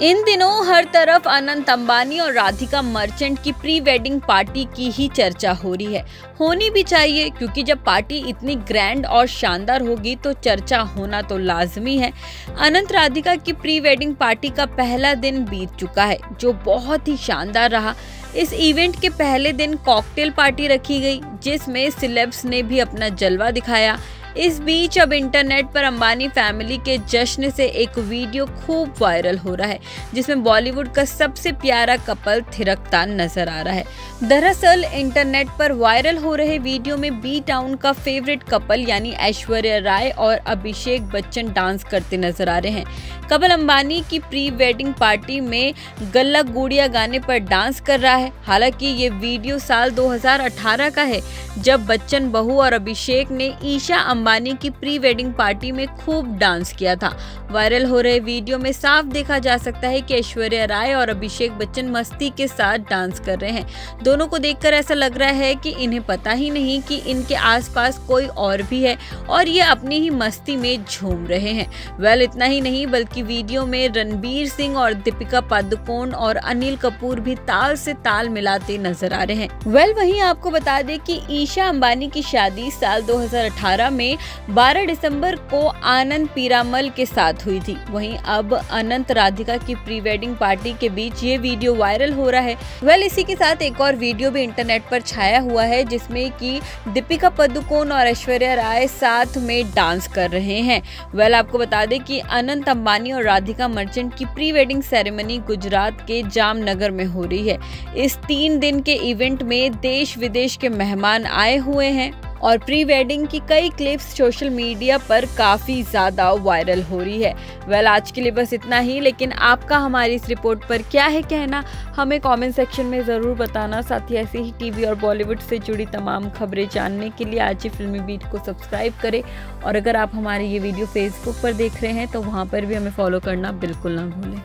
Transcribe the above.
इन दिनों हर तरफ़ अनंत अंबानी और राधिका मर्चेंट की प्री वेडिंग पार्टी की ही चर्चा हो रही है। होनी भी चाहिए, क्योंकि जब पार्टी इतनी ग्रैंड और शानदार होगी तो चर्चा होना तो लाजमी है। अनंत राधिका की प्री वेडिंग पार्टी का पहला दिन बीत चुका है, जो बहुत ही शानदार रहा। इस इवेंट के पहले दिन कॉकटेल पार्टी रखी गई। जिसमें सिलेब्स ने भी अपना जलवा दिखाया। इस बीच अब इंटरनेट पर अंबानी फैमिली के जश्न से एक वीडियो खूब वायरल हो रहा है, जिसमें बॉलीवुड का सबसे प्यारा कपल थिरकता नज़र आ रहा है। दरअसल इंटरनेट पर वायरल हो रहे वीडियो में बी टाउन का फेवरेट कपल यानी ऐश्वर्या राय और अभिषेक बच्चन डांस करते नज़र आ रहे हैं। कपल अंबानी की प्री वेडिंग पार्टी में गल्ला गुड़िया गाने पर डांस कर रहा है। हालाँकि ये वीडियो साल 2018 का है जब बच्चन बहू और अभिषेक ने ईशा अंबानी की प्री वेडिंग पार्टी में खूब डांस किया था। वायरल हो रहे वीडियो में साफ़ देखा जा सकता है कि ऐश्वर्या राय और अभिषेक बच्चन मस्ती के साथ डांस कर रहे हैं। दोनों को देखकर ऐसा लग रहा है कि इन्हें पता ही नहीं कि इनके आसपास कोई और भी है और ये अपनी ही मस्ती में झूम रहे हैं। वेल, इतना ही नहीं, बल्कि वीडियो में रणबीर सिंह और दीपिका पादुकोण और अनिल कपूर भी ताल से ताल मिलाते नज़र आ रहे हैं। वेल, वहीं आपको बता दें कि ईशा अंबानी की शादी साल 2018 में 12 दिसंबर को आनंद पीरामल के साथ हुई थी। वहीं अब अनंत राधिका की प्री वेडिंग पार्टी के बीच ये वीडियो वायरल हो रहा है। वेल, इसी के साथ एक और वीडियो भी इंटरनेट पर छाया हुआ है, जिसमें कि दीपिका पदुकोण और ऐश्वर्या राय साथ में डांस कर रहे हैं। वेल, आपको बता दें कि अनंत अंबानी और राधिका मर्चेंट की प्री वेडिंग सेरेमनी गुजरात के जामनगर में हो रही है। इस तीन दिन के इवेंट में देश विदेश के मेहमान आए हुए हैं और प्री वेडिंग की कई क्लिप्स सोशल मीडिया पर काफ़ी ज़्यादा वायरल हो रही है। वेल आज के लिए बस इतना ही, लेकिन आपका हमारी इस रिपोर्ट पर क्या है कहना, हमें कमेंट सेक्शन में ज़रूर बताना। साथ ही ऐसे ही टीवी और बॉलीवुड से जुड़ी तमाम खबरें जानने के लिए आज ही फिल्मी बीट को सब्सक्राइब करें। और अगर आप हमारे ये वीडियो फेसबुक पर देख रहे हैं तो वहाँ पर भी हमें फॉलो करना बिल्कुल ना भूलें।